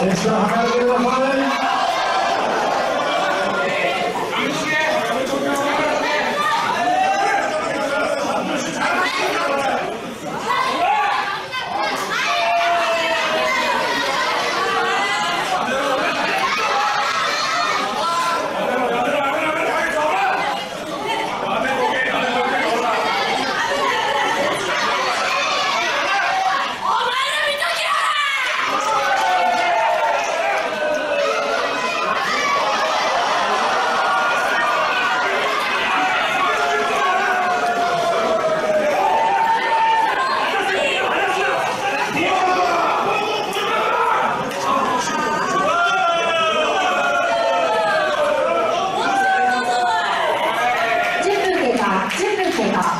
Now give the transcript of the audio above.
Hard in the they.